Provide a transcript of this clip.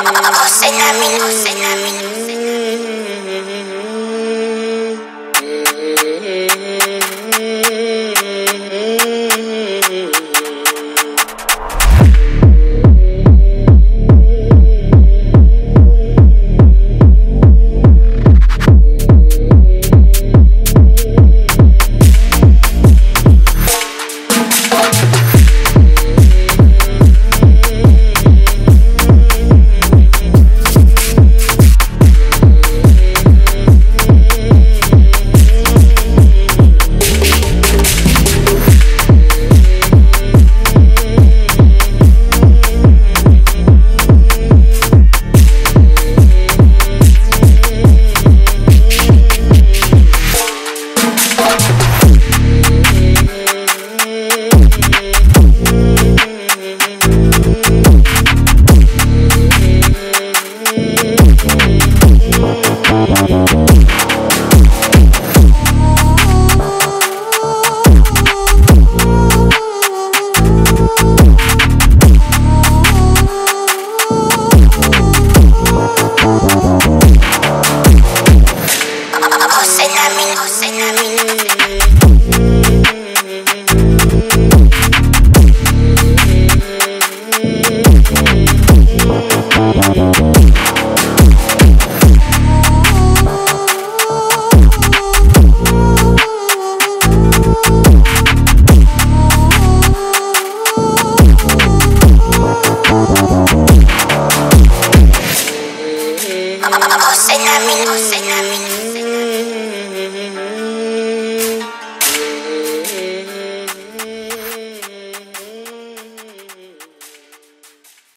Say namin, say namin. Oh, say na mi, oh, say na.